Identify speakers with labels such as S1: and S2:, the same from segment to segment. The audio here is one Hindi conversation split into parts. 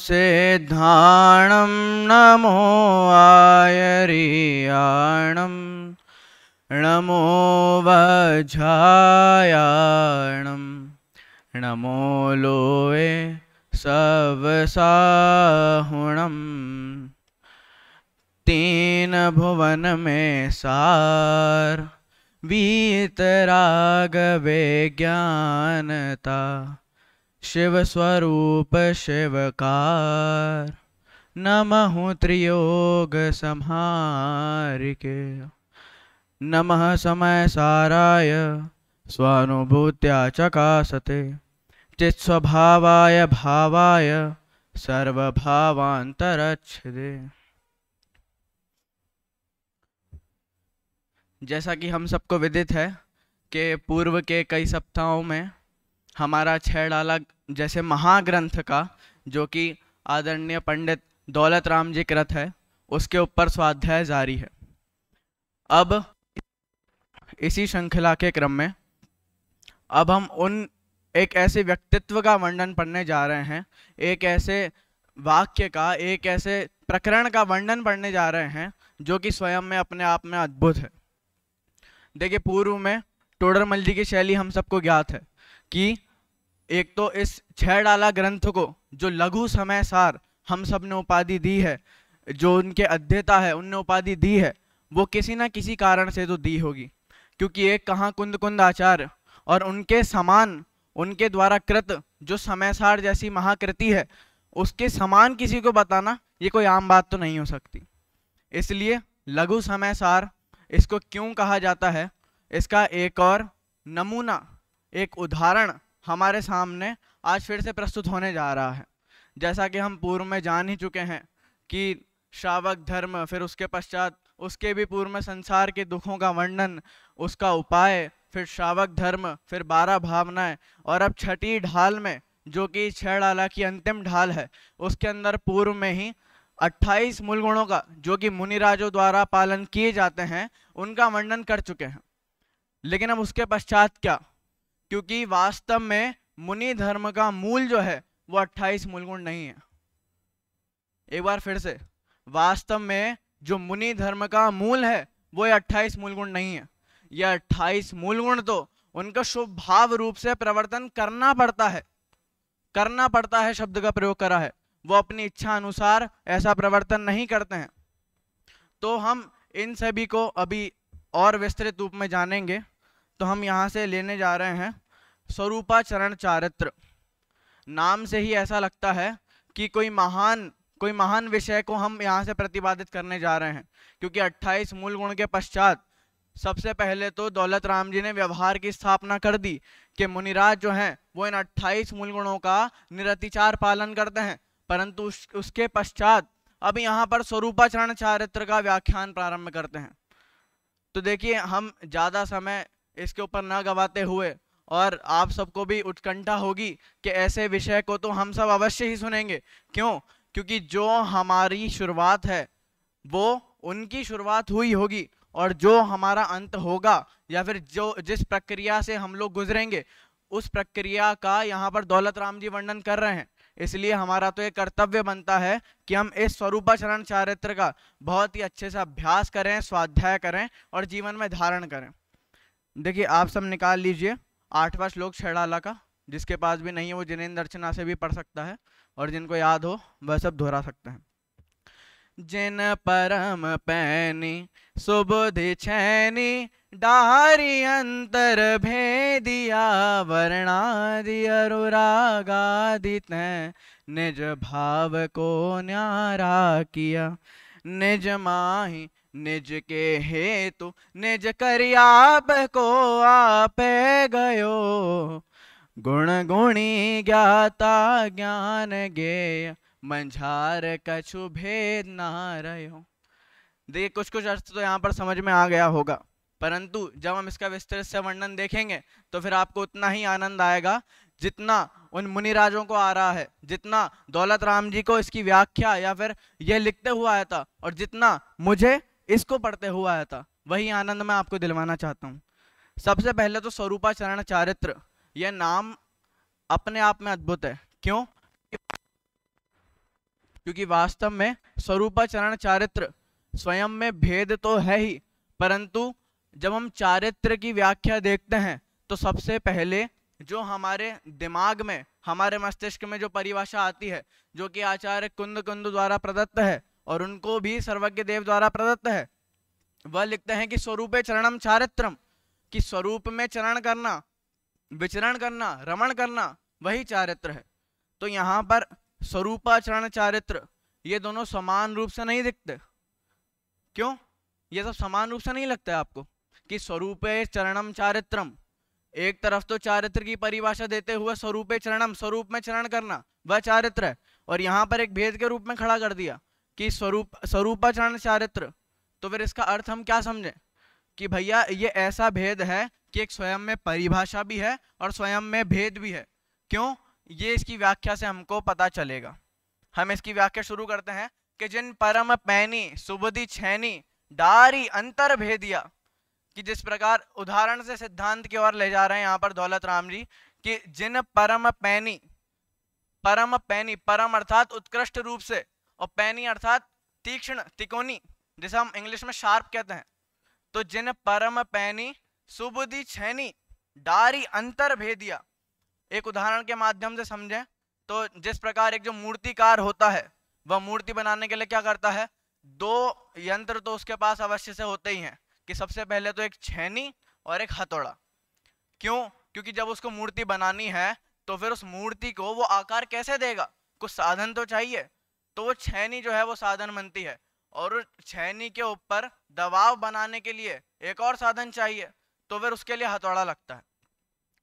S1: सिद्धाणं नमो आयरियाणं नमो वझायाणं नमो लोए सवसाहुणम् तीन भुवन में सार वीतरागवे ज्ञानता शिव स्वरूप शिवकार नमः त्रियोग संहार के नमः समय साराय स्वानुभूत्या चकासते चित्स्वभावाय भावाय सर्वभावांतरच्छिदे जैसा कि हम सबको विदित है कि पूर्व के कई सप्ताहों में हमारा छह डाला जैसे महाग्रंथ का, जो कि आदरणीय पंडित दौलत राम जी कृत है, उसके ऊपर स्वाध्याय जारी है। अब इसी श्रृंखला के क्रम में, अब हम उन एक ऐसे व्यक्तित्व का वर्णन पढ़ने जा रहे हैं, एक ऐसे वाक्य का, एक ऐसे प्रकरण का वर्णन पढ़ने जा रहे हैं, जो कि स्वयं में अपने आप में अद्भुत है। देखिए, पूर्व में टोडरमल जी की शैली हम सबको ज्ञात है। कि एक तो इस छह डाला ग्रंथ को, जो लघु समय सार हम सबने उपाधि दी है, जो उनके अध्यता है, उनने उपाधि दी है, वो किसी ना किसी कारण से तो दी होगी। क्योंकि एक कहाँ कुंद कुंद आचार्य और उनके समान, उनके द्वारा कृत जो समय सार जैसी महाकृति है, उसके समान किसी को बताना, ये कोई आम बात तो नहीं हो सकती। इसलिए लघु समय सार इसको क्यों कहा जाता है? इसका एक और नमूना एक उदाहरण हमारे सामने आज फिर से प्रस्तुत होने जा रहा है। जैसा कि हम पूर्व में जान ही चुके हैं कि श्रावक धर्म, फिर उसके पश्चात उसके भी पूर्व में संसार के दुखों का वर्णन, उसका उपाय, फिर श्रावक धर्म, फिर बारह भावनाएँ, और अब छठी ढाल में, जो कि छह डाला की अंतिम ढाल है, उसके अंदर पूर्व में ही 28 मूल गुणों का, जो कि मुनिराजों द्वारा पालन किए जाते हैं, उनका वर्णन कर चुके हैं। लेकिन अब उसके पश्चात क्या? क्योंकि वास्तव में मुनि धर्म का मूल जो है, वो 28 मूल गुण नहीं है। एक बार फिर से, वास्तव में जो मुनि धर्म का मूल है, वो अट्ठाईस मूल गुण नहीं है। यह अट्ठाईस मूल गुण तो उनका शुभ भाव रूप से प्रवर्तन करना पड़ता है। करना पड़ता है शब्द का प्रयोग करा है। वो अपनी इच्छा अनुसार ऐसा प्रवर्तन नहीं करते हैं। तो हम इन सभी को अभी और विस्तृत रूप में जानेंगे। तो हम यहाँ से लेने जा रहे हैं स्वरूपाचरण चारित्र। नाम से ही ऐसा लगता है कि कोई महान कोई महान विषय को हम यहाँ से प्रतिपादित करने जा रहे हैं क्योंकि 28 मूल गुण के पश्चात सबसे पहले तो दौलत राम जी ने व्यवहार की स्थापना कर दी कि मुनिराज जो हैं वो इन 28 मूल गुणों का निरतिचार पालन करते हैं परंतु उस, उसके पश्चात अब यहाँ पर स्वरूपाचरण चारित्र का व्याख्यान प्रारंभ करते हैं। तो देखिए हम ज़्यादा समय इसके ऊपर न गवाते हुए। और आप सबको भी उत्कंठा होगी कि ऐसे विषय को तो हम सब अवश्य ही सुनेंगे। क्यों? क्योंकि जो हमारी शुरुआत है, वो उनकी शुरुआत हुई होगी। और जो हमारा अंत होगा, या फिर जो जिस प्रक्रिया से हम लोग गुजरेंगे, उस प्रक्रिया का यहाँ पर दौलत राम जी वर्णन कर रहे हैं। इसलिए हमारा तो ये कर्तव्य बनता है कि हम इस स्वरूपाचरण चारित्र का बहुत ही अच्छे से अभ्यास करें, स्वाध्याय करें और जीवन में धारण करें। देखिए, आप सब निकाल लीजिए। आठवां श्लोक छेड़ाला का, जिसके पास भी नहीं है, वो जिनेन्द्र अर्चना से भी पढ़ सकता है और जिनको याद हो, वह सब दोहरा सकते हैं। जिन परम पैनी, सुबुधि छैनी, डारी अंतर भेदिया, वर्णादि अनुरागादित निज भाव को न्यारा किया, निज माही निज के हेतु, निज करियाप को आप गयो। गुण गुणी ज्ञाता ज्ञान गेय, मंझार कछु भेद ना रहो देखिए कुछ कुछ अर्थ तो यहाँ पर समझ में आ गया होगा। परंतु जब हम इसका विस्तृत से वर्णन देखेंगे तो फिर आपको उतना ही आनंद आएगा जितना उन मुनिराजों को आ रहा है, जितना दौलत राम जी को इसकी व्याख्या या फिर यह लिखते हुआ आया था, और जितना मुझे इसको पढ़ते हुआ आया था। वही आनंद मैं आपको दिलवाना चाहता हूँ। सबसे पहले तो स्वरूपाचरण चारित्र, यह नाम अपने आप में अद्भुत है। क्यों? क्योंकि वास्तव में स्वरूपाचरण चारित्र स्वयं में भेद तो है ही, परंतु जब हम चारित्र की व्याख्या देखते हैं तो सबसे पहले जो हमारे दिमाग में, हमारे मस्तिष्क में जो परिभाषा आती है, जो कि आचार्य कुंद कुंद द्वारा प्रदत्त है और उनको भी सर्वज्ञ देव द्वारा प्रदत्त है। वह लिखते हैं कि स्वरूपे चरणम चारित्रम, कि स्वरूप में चरण करना, विचरण करना, रमण करना, वही चारित्र है। तो यहाँ पर स्वरूपाचरण चारित्र, ये दोनों समान रूप से नहीं दिखते। क्यों? ये सब समान रूप से नहीं लगता है आपको कि स्वरूपे चरणम चारित्रम, एक तरफ़ तो चारित्र की परिभाषा देते हुए स्वरूपे चरणम, स्वरूप में चरण करना, वह चारित्र है। और यहाँ पर एक भेद के रूप में खड़ा कर दिया। कि स्वरूप, स्वरूपाचरण चारित्र। तो फिर इसका अर्थ हम क्या समझें? कि भैया, ये ऐसा भेद है कि एक स्वयं में परिभाषा भी है और स्वयं में भेद भी है। क्यों? ये इसकी व्याख्या से हमको पता चलेगा। हम इसकी व्याख्या शुरू करते हैं कि जिन परम पैनी, सुबुद्धि छैनी डारी अंतर भेदिया कि जिस प्रकार उदाहरण से सिद्धांत की ओर ले जा रहे हैं यहाँ पर दौलत राम जी, कि जिन परम पैनी परम पैनी, परम अर्थात उत्कृष्ट रूप से और पैनी अर्थात तीक्ष्ण, तिकोनी, जिसे हम इंग्लिश में शार्प कहते हैं। तो जिन परम पैनी, सुबुद्धि छैनी, डारी अंतर भेदिया, एक उदाहरण के माध्यम से समझें तो जिस प्रकार एक जो मूर्तिकार होता है, वह मूर्ति बनाने के लिए क्या करता है? दो यंत्र तो उसके पास अवश्य से होते ही हैं, कि सबसे पहले तो एक छैनी और एक हथौड़ा। क्यों? क्योंकि जब उसको मूर्ति बनानी है तो फिर उस मूर्ति को वो आकार कैसे देगा? कुछ साधन तो चाहिए। तो वो छैनी जो है वो साधन बनती है। और छैनी के ऊपर दबाव बनाने के लिए एक और साधन चाहिए तो फिर उसके लिए हथौड़ा लगता है।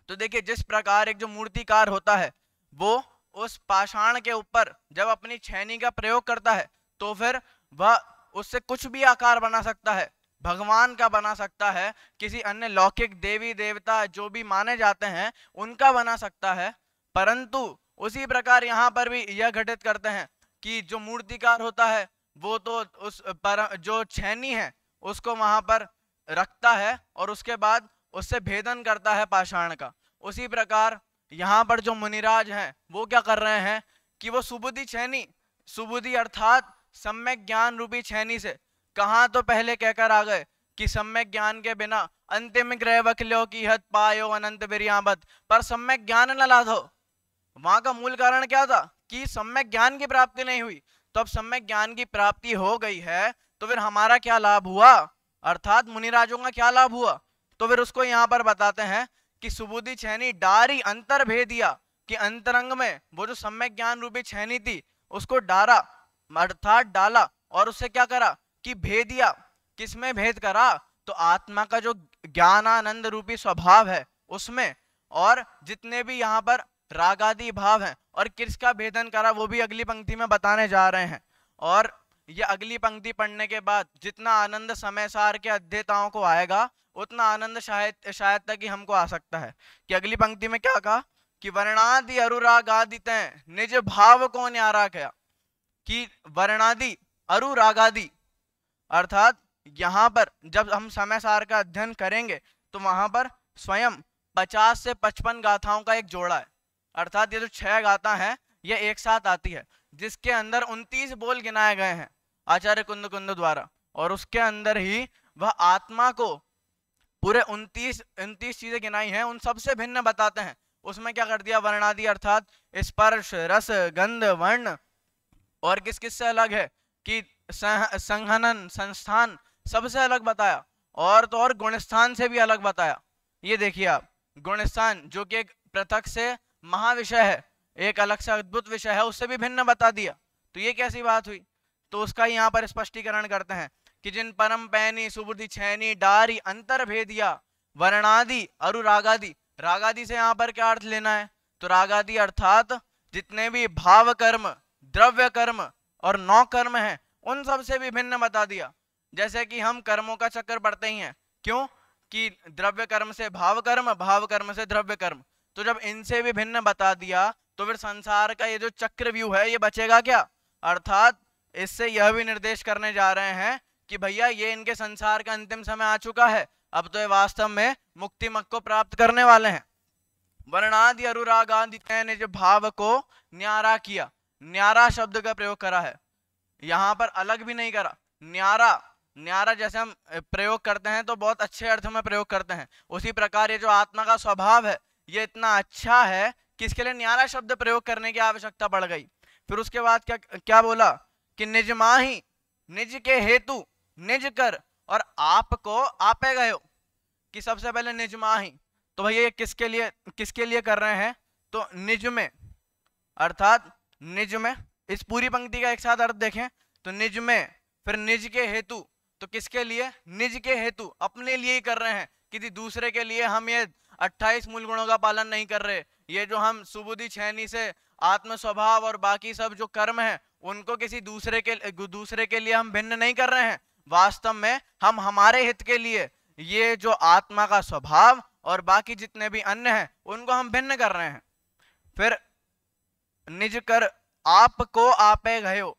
S1: तो देखिए, जिस प्रकार एक जो मूर्तिकार होता है, वो उस पाषाण के ऊपर जब अपनी छैनी का प्रयोग करता है तो फिर वह उससे कुछ भी आकार बना सकता है, भगवान का बना सकता है, किसी अन्य लौकिक देवी, देवता जो भी माने जाते हैं, उनका बना सकता है। परंतु उसी प्रकार यहाँ पर भी यह घटित करते हैं कि जो मूर्तिकार होता है, वो तो उस पर, जो छैनी है, उसको वहाँ पर रखता है और उसके बाद उससे भेदन करता है पाषाण का। उसी प्रकार यहाँ पर जो मुनिराज हैं, वो क्या कर रहे हैं कि वो सुबुद्धि छैनी, सुबुद्धि अर्थात सम्यक ज्ञान रूपी छैनी से कहा तो पहले कहकर आ गए कि सम्यक ज्ञान के बिना अंतिम ग्रह वकलो की हद पायो अनंत विरियाबत पर सम्यक ज्ञान न लाधो। वहाँ का मूल कारण क्या था? कि सम्यक ज्ञान की प्राप्ति नहीं हुई। तो अब सम्यक ज्ञान की प्राप्ति हो गई है तो फिर हमारा क्या लाभ हुआ? अर्थात मुनिराजों का क्या लाभ हुआ? तो फिर उसको यहाँ पर बताते हैं कि सुबुद्धि छैनी डारी अंतर भेदिया कि अंतरंग में वो जो सम्यक ज्ञान रूपी छैनी थी, उसको डारा, अर्थात डाला, और उससे क्या करा? कि भेदिया। किसमें भेद करा? तो आत्मा का जो ज्ञानानंद रूपी स्वभाव है, उसमें। और जितने भी यहाँ पर रागादि भाव हैं और किसका भेदन करा, वो भी अगली पंक्ति में बताने जा रहे हैं। और ये अगली पंक्ति पढ़ने के बाद जितना आनंद समय सार के अध्येताओं को आएगा, उतना आनंद शायद शायद तक ही हमको आ सकता है। कि अगली पंक्ति में क्या कहा? कि वर्णादि अनुरागादित निज भाव को न्यारा क्या कि वर्णादि अनुरागादि अर्थात यहाँ पर जब हम समय सार का अध्ययन करेंगे तो वहाँ पर स्वयं 50 से 55 गाथाओं का एक जोड़ा है। अर्थात ये जो छह गाता है, ये एक साथ आती है, जिसके अंदर 29 बोल गिनाए गए हैं, आचार्य कुंद कुंद द्वारा। और उसके अंदर ही वह आत्मा को पूरे 29 उनतीस चीज़ें गिनाई हैं, उन सबसे भिन्न बताते हैं। उसमें क्या कर दिया? वर्णादि अर्थात स्पर्श, रस, गंध, वर्ण, और किस किस से अलग है? कि संहनन, संस्थान, सबसे अलग बताया, और तो और गुणस्थान से भी अलग बताया। ये देखिए आप, गुणस्थान, जो कि एक पृथक से महाविषय है, एक अलग से अद्भुत विषय है, उससे भी भिन्न बता दिया। तो ये कैसी बात हुई? तो उसका यहाँ पर स्पष्टीकरण करते हैं कि जिन परम पैनी, सुबुद्धि छैनी, डारी अंतर भेदिया वर्णादि अरु रागादि रागादि से यहाँ पर क्या अर्थ लेना है? तो रागादि अर्थात जितने भी भाव कर्म द्रव्य कर्म और नौ कर्म है, उन सबसे भी भिन्न बता दिया। जैसे कि हम कर्मों का चक्कर पड़ते ही हैं। क्यों? कि द्रव्य कर्म से भाव कर्म भाव कर्म से द्रव्य कर्म तो जब इनसे भी भिन्न बता दिया तो फिर संसार का ये जो चक्र व्यू है, ये बचेगा क्या? अर्थात इससे यह भी निर्देश करने जा रहे हैं कि भैया, ये इनके संसार का अंतिम समय आ चुका है। अब तो ये वास्तव में मुक्ति मक को प्राप्त करने वाले हैं। वर्णादि अनुरागादि ने जो भाव को न्यारा किया। न्यारा शब्द का प्रयोग करा है। यहाँ पर अलग भी नहीं करा। न्यारा न्यारा जैसे हम प्रयोग करते हैं तो बहुत अच्छे अर्थ में प्रयोग करते हैं। उसी प्रकार ये जो आत्मा का स्वभाव है ये इतना अच्छा है कि इसके लिए न्यारा शब्द प्रयोग करने की आवश्यकता बढ़ गई। फिर उसके बाद क्या क्या बोला? कि निज माही, निज के हेतु, निज कर, और आपको आपे गए कि सबसे पहले निज माही। तो भैया, ये किसके लिए किसके लिए कर रहे हैं? तो निज में। अर्थात निज में। इस पूरी पंक्ति का एक साथ अर्थ देखें। तो निज में, फिर निज के हेतु। तो किसके लिए? निज के हेतु। अपने लिए ही कर रहे हैं। किसी दूसरे के लिए हम ये 28 मूल गुणों का पालन नहीं कर रहे। ये जो हम सुबुद्धि छैनी से आत्म स्वभाव और बाकी सब जो कर्म है, उनको किसी दूसरे के दूसरे के लिए हम भिन्न नहीं कर रहे हैं। वास्तव में हम हमारे हित के लिए, ये जो आत्मा का स्वभाव और बाकी जितने भी अन्य हैं, उनको हम भिन्न कर रहे हैं। फिर निज कर आपको आपे गयो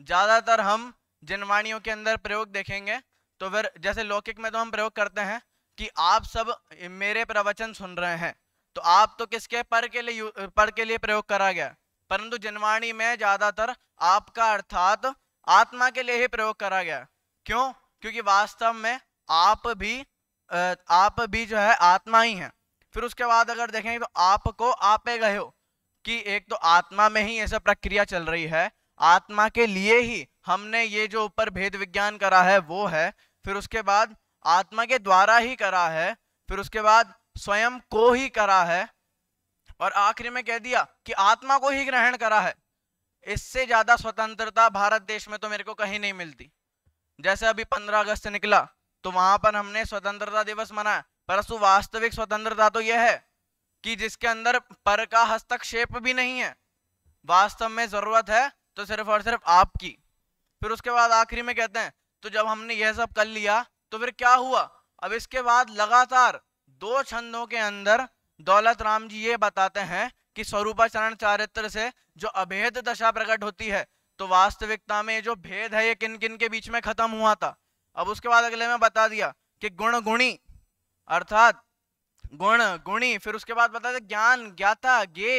S1: ज़्यादातर हम जिन वाणियों के अंदर प्रयोग देखेंगे तो फिर जैसे लौकिक में तो हम प्रयोग करते हैं कि आप सब मेरे प्रवचन सुन रहे हैं। तो आप तो किसके पर के लिए पर के लिए प्रयोग करा गया? परंतु जनवाणी में ज़्यादातर आपका अर्थात आत्मा के लिए ही प्रयोग करा गया। क्यों? क्योंकि वास्तव में आप भी आप भी जो है आत्मा ही है। फिर उसके बाद अगर देखेंगे तो आपको आपे गए हो कि एक तो आत्मा में ही ऐसा प्रक्रिया चल रही है। आत्मा के लिए ही हमने ये जो ऊपर भेद विज्ञान करा है वो है। फिर उसके बाद आत्मा के द्वारा ही करा है, फिर उसके बाद स्वयं को ही करा है, और आखिरी में कह दिया कि आत्मा को ही ग्रहण करा है। इससे ज़्यादा स्वतंत्रता भारत देश में तो मेरे को कहीं नहीं मिलती। जैसे अभी पंद्रह अगस्त निकला तो वहाँ पर हमने स्वतंत्रता दिवस मनाया परंतु वास्तविक स्वतंत्रता तो यह है कि जिसके अंदर पर का हस्तक्षेप भी नहीं है। वास्तव में ज़रूरत है तो सिर्फ़ और सिर्फ़ आपकी। फिर उसके बाद आखिरी में कहते हैं तो जब हमने यह सब कर लिया तो फिर क्या हुआ? अब इसके बाद लगातार दो छंदों के अंदर दौलत राम जी ये बताते हैं कि स्वरूपाचरण चारित्र से जो अभेद दशा प्रकट होती है तो वास्तविकता में जो भेद है, ये किन किन के बीच में खत्म हुआ था? अब उसके बाद अगले में बता दिया कि गुण गुणी, अर्थात गुण गुणी, फिर उसके बाद बता दिया ज्ञान, ज्ञाता गे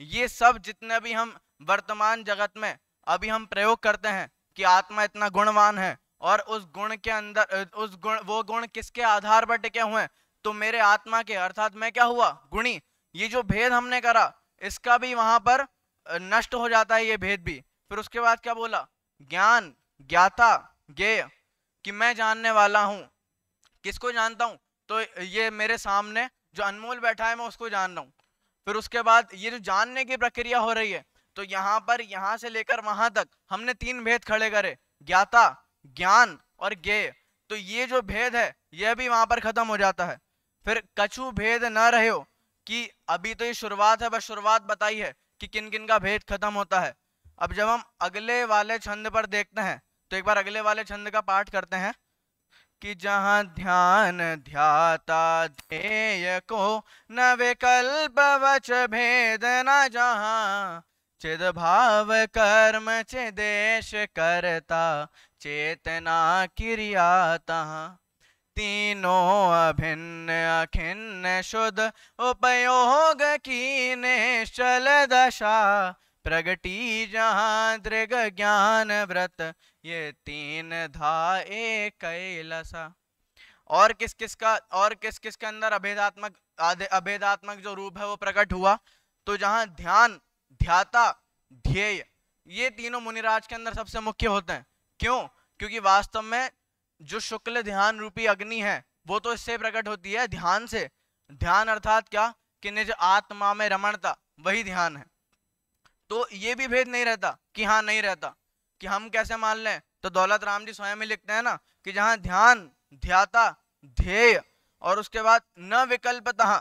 S1: ये सब जितने भी हम वर्तमान जगत में अभी हम प्रयोग करते हैं कि आत्मा इतना गुणवान है और उस गुण के अंदर उस गुण, वो गुण किसके आधार पर टिके हुए तो मेरे आत्मा के, अर्थात मैं क्या हुआ? गुणी। ये जो भेद हमने करा, इसका भी वहाँ पर नष्ट हो जाता है ये भेद भी। फिर उसके बाद क्या बोला? ज्ञान, ज्ञाता, ज्ञेय, कि मैं जानने वाला हूँ। किसको जानता हूँ? तो ये मेरे सामने जो अनमोल बैठा है, मैं उसको जान रहा हूँ। फिर उसके बाद ये जो जानने की प्रक्रिया हो रही है तो यहाँ पर, यहाँ से लेकर वहाँ तक हमने तीन भेद खड़े करे। ज्ञाता ज्ञान और ज्ञेय। तो ये जो भेद है, यह भी वहाँ पर खत्म हो जाता है। फिर कछु भेद न रहे हो कि अभी तो ये शुरुआत है, बस शुरुआत बताई है कि किन किन का भेद खत्म होता है। अब जब हम अगले वाले छंद पर देखते हैं तो एक बार अगले वाले छंद का पाठ करते हैं कि जहाँ ध्यान ध्याता ध्येय को न विकल्प वच भेद न जहाँ, चिद भाव कर्म चिदेश करता। चेतना क्रियाता तीनों अभिन्न अखिन्न शुद्ध उपयोग की निश्चल दशा। प्रगटी जहाँ दृग ज्ञान व्रत, ये तीन धा एक कैलसा। और किस किस का और किस किस के अंदर अभेदात्मक अभेदात्मक जो रूप है वो प्रकट हुआ? तो जहाँ ध्यान, ध्याता, ध्येय, ये तीनों मुनिराज के अंदर सबसे मुख्य होते हैं। क्यों? क्योंकि वास्तव में जो शुक्ल ध्यान रूपी अग्नि है, वो तो इससे प्रकट होती है ध्यान से। ध्यान अर्थात क्या? कि निज आत्मा में रमणता, वही ध्यान है। तो ये भी भेद नहीं रहता कि हाँ नहीं रहता। कि हम कैसे मान लें? तो दौलत राम जी स्वयं ही लिखते हैं ना, कि जहाँ ध्यान, ध्याता, ध्येय और उसके बाद न विकल्प तहा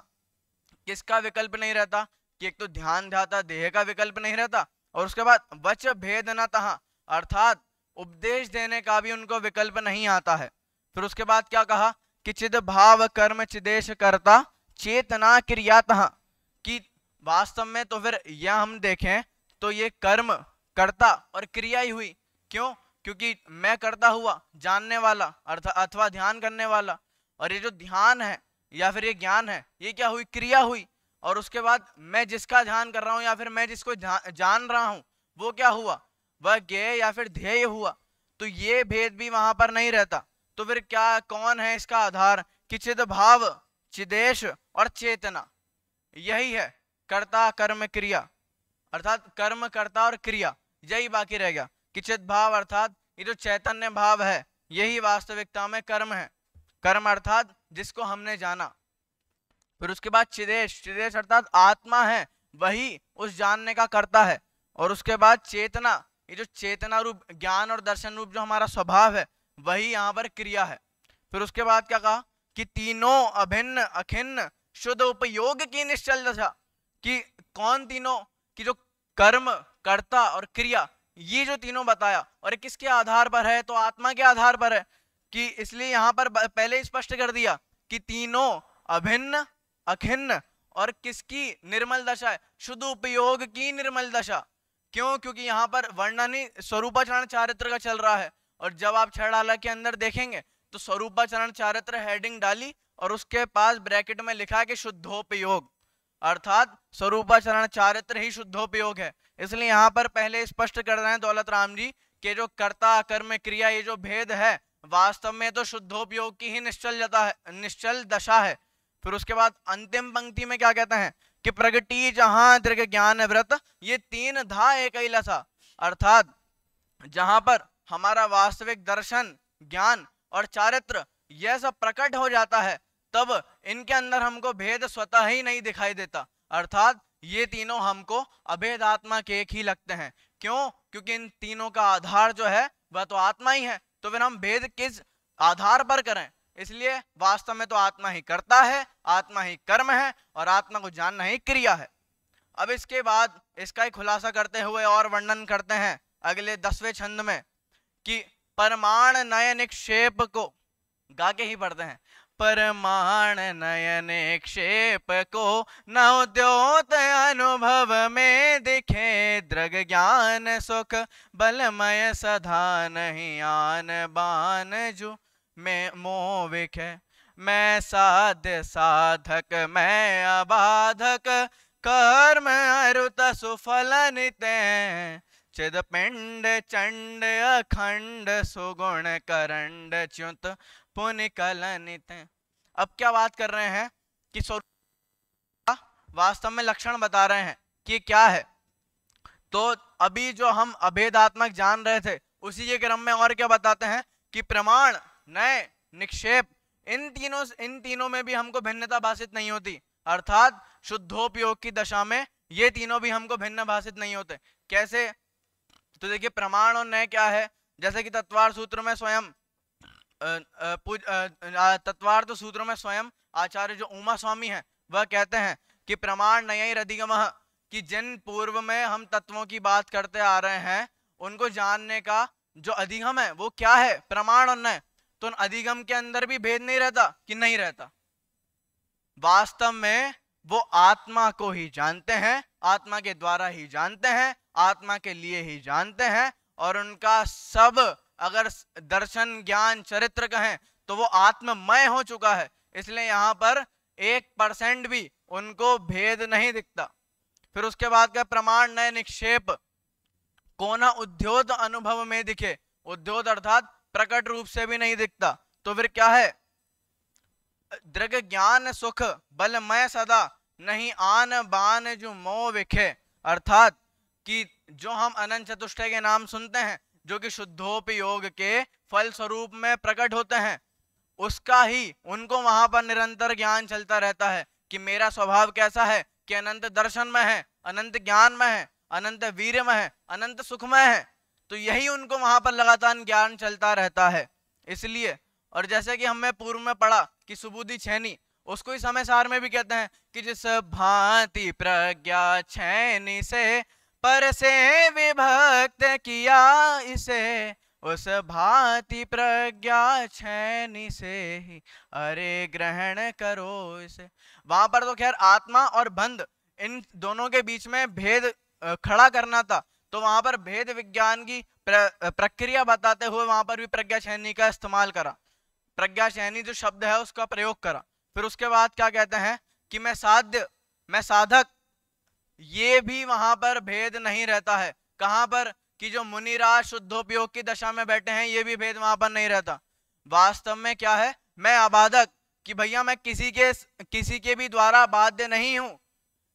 S1: किसका विकल्प नहीं रहता? कि एक तो ध्यान ध्याता, देह का विकल्प नहीं रहता और उसके बाद वच भेद न तहा, अर्थात उपदेश देने का भी उनको विकल्प नहीं आता है। फिर उसके बाद क्या कहा? कि चिद भाव कर्म चिदेश करता चेतना क्रिया तहा कि वास्तव में तो फिर यह हम देखें तो ये कर्म करता और क्रिया ही हुई। क्यों? क्योंकि मैं करता हुआ, जानने वाला, अर्थ अथवा ध्यान करने वाला। और ये जो ध्यान है, या फिर ये ज्ञान है, ये क्या हुई? क्रिया हुई। और उसके बाद मैं जिसका ध्यान कर रहा हूँ या फिर मैं जिसको जान रहा हूँ, वो क्या हुआ? वह ज्ञेय या फिर ध्येय हुआ तो ये भेद भी वहाँ पर नहीं रहता। तो फिर क्या, कौन है इसका आधार? कि चिद भाव, चिदेश और चेतना। यही है, कर्ता, कर्म, क्रिया। अर्थात कर्म, कर्ता और क्रिया, यही बाकी रह गया। कि चिद भाव अर्थात ये जो चैतन्य भाव है, यही वास्तविकता में कर्म है। कर्म अर्थात जिसको हमने जाना। फिर उसके बाद चिदेश चिदेश अर्थात आत्मा है, वही उस जानने का करता है। और उसके बाद चेतना ये जो चेतना रूप, ज्ञान और दर्शन रूप जो हमारा स्वभाव है, वही यहाँ पर क्रिया है। फिर उसके बाद क्या कहा? कि तीनों अभिन्न, अखिन्न, शुद्ध, उपयोग की निश्चल दशा, कि कौन तीनों? की जो कर्म, कर्ता और क्रिया, ये जो तीनों बताया, और किसके आधार पर है? तो आत्मा के आधार पर है। कि इसलिए यहाँ पर पहले स्पष्ट कर दिया कि तीनों अभिन्न, अखिन्न और किसकी निर्मल दशा है? शुद्ध उपयोग की निर्मल दशा। क्यों? क्योंकि यहाँ पर वर्णनी स्वरूपाचरण चारित्र का चल रहा है। और जब आप छड़ाला के अंदर देखेंगे तो स्वरूपाचरण चारित्र हेडिंग डाली और उसके पास ब्रैकेट में लिखा है कि शुद्धोपयोग। अर्थात स्वरूपाचरण चारित्र ही शुद्धोपयोग है। इसलिए यहाँ पर पहले स्पष्ट कर रहे हैं दौलत राम जी के जो कर्ता कर्म क्रिया, ये जो भेद है, वास्तव में तो शुद्धोपयोग की ही निश्चल जता है, निश्चल दशा है। फिर उसके बाद अंतिम पंक्ति में क्या कहते हैं? कि प्रगति जहाँ दीर्घ ज्ञान व्रत, ये तीन धा एक लसा अर्थात, जहाँ पर हमारा वास्तविक दर्शन, ज्ञान और चारित्र, यह सब प्रकट हो जाता है, तब इनके अंदर हमको भेद स्वतः ही नहीं दिखाई देता। अर्थात, ये तीनों हमको अभेद आत्मा के एक ही लगते हैं। क्यों? क्योंकि इन तीनों का आधार जो है, वह तो आत्मा ही है। तो फिर हम भेद किस आधार पर करें? इसलिए वास्तव में तो आत्मा ही करता है, आत्मा ही कर्म है और आत्मा को जानना ही क्रिया है। अब इसके बाद इसका ही खुलासा करते हुए और वर्णन करते हैं अगले दसवें छंद में कि परमाण नय निक्षेप को, गा के ही पढ़ते हैं, परमाण नयन क्षेप को नवद्योत अनुभव में दिखे द्रग ज्ञान सुख बलमय सधा नहीं आन बान जु। में मोविक है मैं साध्य साधक, मैं अबाधक। कर्म अरुत सुफल निते। चिद पिंड चंड अखंड, सुगुण करंड च्युत पुण्य कलनित अब क्या बात कर रहे हैं कि स्वरूप वास्तव में लक्षण बता रहे हैं कि क्या है? तो अभी जो हम अभेदात्मक जान रहे थे, उसी के क्रम में और क्या बताते हैं कि प्रमाण नए, निक्षेप। इन तीनों इन तीनों में भी हमको भिन्नता भाषित नहीं होती। अर्थात शुद्धोपयोग की दशा में ये तीनों भी हमको भिन्न भाषित नहीं होते। कैसे? तो देखिए, प्रमाण और नय क्या है? जैसे कि तत्वार सूत्र में स्वयं तत्वार्थ सूत्रों में स्वयं आचार्य जो उमा स्वामी है, वह कहते हैं कि प्रमाण नय अधिगम कि जिन पूर्व में हम तत्वों की बात करते आ रहे हैं, उनको जानने का जो अधिगम है, वो क्या है? प्रमाण और नय तो अधिगम के अंदर भी भेद नहीं रहता कि नहीं रहता? वास्तव में वो आत्मा को ही जानते हैं, आत्मा के द्वारा ही जानते हैं, आत्मा के लिए ही जानते हैं और उनका सब अगर दर्शन, ज्ञान, चरित्र कहें तो वो आत्ममय हो चुका है। इसलिए यहाँ पर एक परसेंट भी उनको भेद नहीं दिखता। फिर उसके बाद का प्रमाण नए निक्षेप, कोना उद्योत अनुभव में दिखे? उद्योत अर्थात प्रकट रूप से भी नहीं दिखता। तो फिर क्या है? दृग ज्ञान सुख बलमय सदा नहीं आन बान जो मोह विखे। अर्थात कि जो हम अनंत चतुष्टय के नाम सुनते हैं, जो कि शुद्धोपयोग के फल स्वरूप में प्रकट होते हैं, उसका ही उनको वहाँ पर निरंतर ज्ञान चलता रहता है कि मेरा स्वभाव कैसा है कि अनंत दर्शन में है, अनंत ज्ञान में है, अनंत वीर में है, अनंत सुखमय है। तो यही उनको वहाँ पर लगातार ज्ञान चलता रहता है। इसलिए, और जैसे कि हमें पूर्व में पढ़ा कि सुबुद्धि छैनी, उसको ही समय सार में भी कहते हैं कि जिस भांति प्रज्ञा छैनी से, पर से विभक्त किया इसे, उस भांति प्रज्ञा छैनी से ही अरे ग्रहण करो इसे। वहाँ पर तो खैर आत्मा और बंध इन दोनों के बीच में भेद खड़ा करना था। तो वहाँ पर भेद विज्ञान की प्र, प्रक्रिया बताते हुए वहाँ पर भी प्रज्ञा शैनी का इस्तेमाल करा। प्रज्ञा शैनी जो शब्द है उसका प्रयोग करा। फिर उसके बाद क्या कहते हैं कि मैं साध्य मैं साधक ये भी वहाँ पर भेद नहीं रहता है। कहाँ पर? कि जो मुनिराज शुद्धोपयोग की दशा में बैठे हैं ये भी भेद वहाँ पर नहीं रहता। वास्तव में क्या है? मैं आबादक कि भैया मैं किसी के किसी के भी द्वारा बाध्य नहीं हूँ।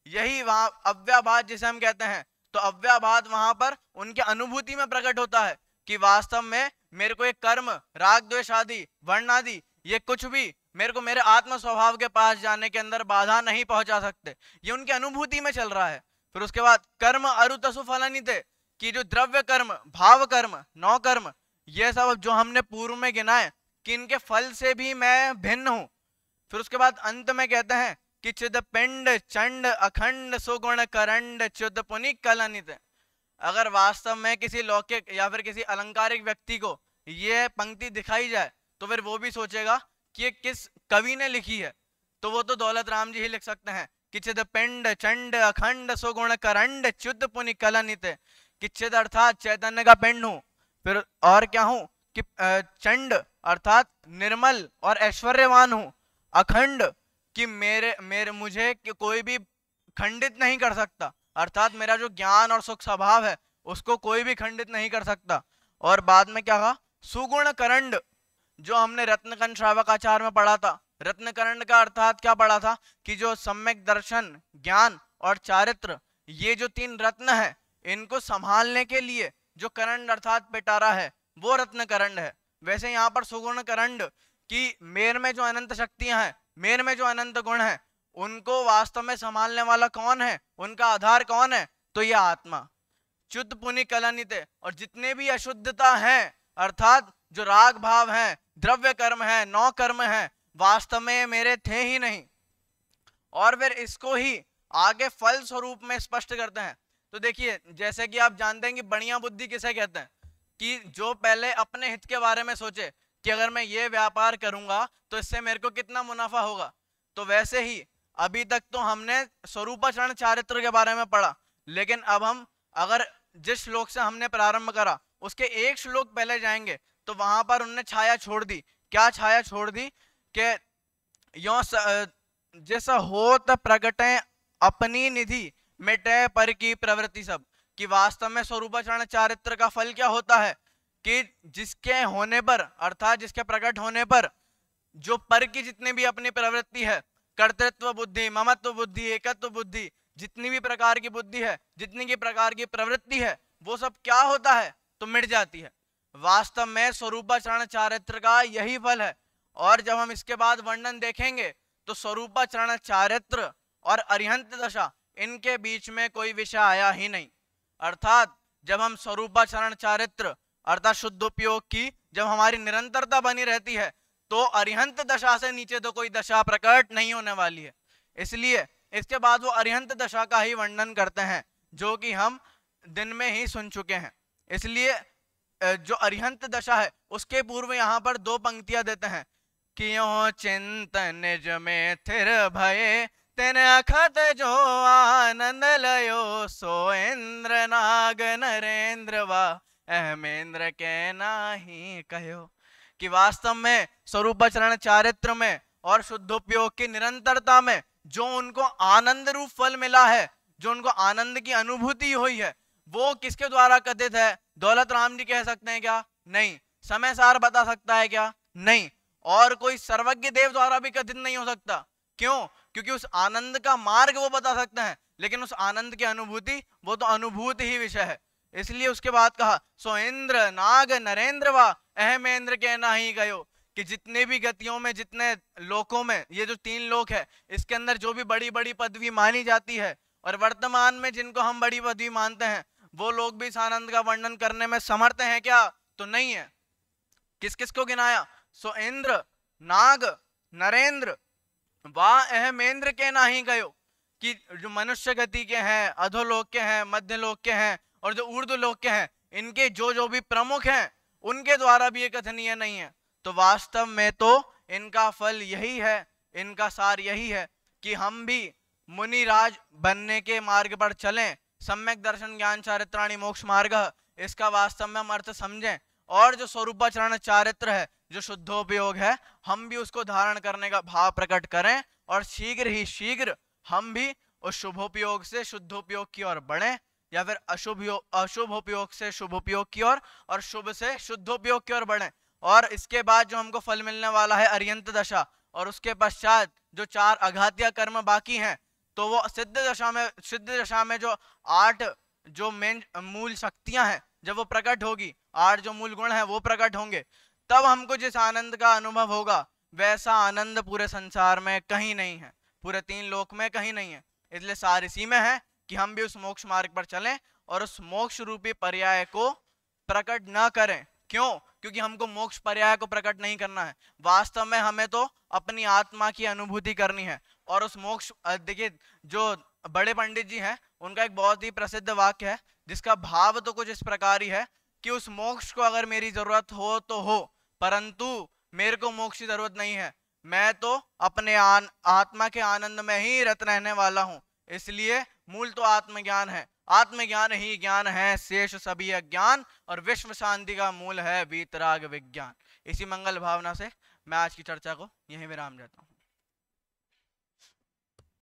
S1: यही वहाँ अव्याभात जिसे हम कहते हैं। तो अव्याभात वहाँ पर उनके अनुभूति में प्रकट होता है कि वास्तव में मेरे को एक कर्म, राग द्वेष आदि, वर्ण आदि, ये कुछ भी मेरे को मेरे आत्म स्वभाव के पास जाने के अंदर बाधा नहीं पहुँचा सकते। ये उनकी अनुभूति में चल रहा है। फिर उसके बाद कर्म अरुतसु थे कि जो द्रव्य कर्म, भाव कर्म, नौ कर्म, ये सब जो हमने पूर्व में गिनाए, कि इनके फल से भी मैं भिन्न हूँ। फिर उसके बाद अंत में कहते हैं कि चिद पिंड चंड अखंड सुगुण करंड चुद पुनि कलनित अगर वास्तव में किसी लौकिक या फिर किसी अलंकारिक व्यक्ति को ये पंक्ति दिखाई जाए तो फिर वो भी सोचेगा कि ये किस कवि ने लिखी है तो वो तो दौलत राम जी ही लिख सकते हैं कि चिद पिंड चंड अखंड सुगुण करंड चुद पुनि कलनित कि चिद अर्थात चैतन्य का पिंड हूँ फिर और क्या हूँ कि चंड अर्थात निर्मल और ऐश्वर्यवान हूँ अखंड कि मेरे मेरे, मुझे कोई भी खंडित नहीं कर सकता। अर्थात मेरा जो ज्ञान और सुख स्वभाव है, उसको कोई भी खंडित नहीं कर सकता। और बाद में क्या कहा सुगुण करंड जो हमने रत्नकंड श्रावकाचार में पढ़ा था। रत्नकरण का अर्थात क्या पढ़ा था? कि जो सम्यक दर्शन, ज्ञान और चारित्र, ये जो तीन रत्न है, इनको संभालने के लिए जो करंड अर्थात पिटारा है, वो रत्न करंड है। वैसे यहाँ पर सुगुण करंड की मेर में जो अनंत शक्तियाँ हैं मेर में जो अनंत गुण है, उनको वास्तव में संभालने वाला कौन है? उनका आधार कौन है? तो यह आत्मा। शुद्ध पुनि कलनित, और जितने भी अशुद्धता है, अर्थात जो राग भाव है, द्रव्य कर्म है, नौ कर्म है, वास्तव में मेरे थे ही नहीं। और फिर इसको ही आगे फल स्वरूप में स्पष्ट करते हैं। तो देखिए, जैसे कि आप जानते हैं कि बढ़िया बुद्धि किसे कहते हैं? कि जो पहले अपने हित के बारे में सोचे कि अगर मैं ये व्यापार करूँगा तो इससे मेरे को कितना मुनाफा होगा? तो वैसे ही, अभी तक तो हमने स्वरूपाचरण चारित्र के बारे में पढ़ा, लेकिन अब हम, अगर जिस श्लोक से हमने प्रारंभ करा, उसके एक श्लोक पहले जाएँगे तो वहाँ पर उनने छाया छोड़ दी। क्या छाया छोड़ दी? कि यो जैसा होत प्रगटे अपनी निधि, मिटे पर की प्रवृत्ति सब। कि वास्तव में स्वरूपाचरण चारित्र का फल क्या होता है? कि जिसके होने पर, अर्थात जिसके प्रकट होने पर, जो पर की जितनी भी अपनी प्रवृत्ति है, कर्तृत्व बुद्धि, ममत्व बुद्धि, एकत्व बुद्धि, जितनी भी प्रकार की बुद्धि है, जितनी की प्रकार की प्रवृत्ति है, वो सब क्या होता है तो मिट जाती है। वास्तव में स्वरूपाचरण चारित्र का यही फल है। और जब हम इसके बाद वर्णन देखेंगे तो स्वरूपाचरण चारित्र और अरिहंत दशा, इनके बीच में कोई विषय आया ही नहीं। अर्थात जब हम स्वरूपाचरण चारित्र अर्थात शुद्ध उपयोग की, जब हमारी निरंतरता बनी रहती है तो अरिहंत दशा से नीचे तो कोई दशा प्रकट नहीं होने वाली है। इसलिए इसके बाद वो अरिहंत दशा का ही वर्णन करते हैं, जो कि हम दिन में ही सुन चुके हैं। इसलिए जो अरिहंत दशा है, उसके पूर्व यहाँ पर दो पंक्तियाँ देते हैं। कि चिंतन निज में थिर भये, तेने अखत जो आनंद लयो, सो इंद्र नाग नरेंद्र वा। अहमेंद्र के नाही कहो कि वास्तव में, स्वरूपाचरण चारित्र में और शुद्ध उपयोग की निरंतरता में जो उनको आनंद रूप फल मिला है, जो उनको आनंद की अनुभूति हुई है, वो किसके द्वारा कथित है? दौलत राम जी कह सकते हैं क्या? नहीं। समय सार बता सकता है क्या? नहीं। और कोई सर्वज्ञ देव द्वारा भी कथित नहीं हो सकता। क्यों? क्योंकि उस आनंद का मार्ग वो बता सकते हैं, लेकिन उस आनंद की अनुभूति, वो तो अनुभूति ही विषय है। इसलिए उसके बाद कहा सो इंद्र नाग, नरेंद्र व, अहमेंद्र के ना ही गयो कि जितने भी गतियों में, जितने लोकों में, ये जो तीन लोक है, इसके अंदर जो भी बड़ी बड़ी पदवी मानी जाती है और वर्तमान में जिनको हम बड़ी पदवी मानते हैं, वो लोग भी इस आनंद का वर्णन करने में समर्थ हैं क्या? तो नहीं है। किस किस को गिनाया? सो इंद्र नाग, नरेंद्र वाह अहमेंद्र के ना ही गयो कि जो मनुष्य गति के हैं, अधोलोक के हैं मध्य लोक के हैं और जो उर्दू लोग के हैं, इनके जो जो भी प्रमुख हैं, उनके द्वारा भी ये कथनीय नहीं है। तो वास्तव में तो इनका फल यही है, इनका सार यही है कि हम भी मुनिराज बनने के मार्ग पर चलें। सम्यक दर्शन, ज्ञान, चारित्राणी, मोक्ष मार्ग, इसका वास्तव में हम अर्थ समझें। और जो स्वरूपाचरण चारित्र है, जो शुद्धोपयोग है, हम भी उसको धारण करने का भाव प्रकट करें और शीघ्र ही शीघ्र हम भी उस शुभोपयोग से शुद्धोपयोग की ओर बढ़े। या फिर अशुभ अशुभ उपयोग से शुभ उपयोग की ओर और, शुभ से शुद्ध उपयोग की ओर बढ़े। और इसके बाद जो हमको फल मिलने वाला है अरियंत दशा और उसके पश्चात जो चार अघातिया कर्म बाकी हैं तो वो सिद्ध दशा में सिद्ध दशा में जो आठ जो मेन मूल शक्तियाँ हैं जब वो प्रकट होगी आठ जो मूल गुण हैं वो प्रकट होंगे तब हमको जिस आनंद का अनुभव होगा वैसा आनंद पूरे संसार में कहीं नहीं है पूरे तीन लोक में कहीं नहीं है इसलिए सार इसी में है। कि हम भी उस मोक्ष मार्ग पर चलें और उस मोक्ष रूपी पर्याय को प्रकट न करें। क्यों? क्योंकि हमको मोक्ष पर्याय को प्रकट नहीं करना है। वास्तव में हमें तो अपनी आत्मा की अनुभूति करनी है। और उस मोक्ष देखिए जो बड़े पंडित जी हैं उनका एक बहुत ही प्रसिद्ध वाक्य है जिसका भाव तो कुछ इस प्रकार ही है कि उस मोक्ष को अगर मेरी ज़रूरत हो तो हो परंतु मेरे को मोक्ष की ज़रूरत नहीं है। मैं तो अपने आन, आत्मा के आनंद में ही रत रहने वाला हूँ। इसलिए मूल तो आत्मज्ञान है। आत्मज्ञान ही ज्ञान है, शेष सभी अज्ञान और विश्व शांति का मूल है, वीतराग विज्ञान। इसी मंगल भावना से मैं आज की चर्चा को यहीं विराम देता हूँ।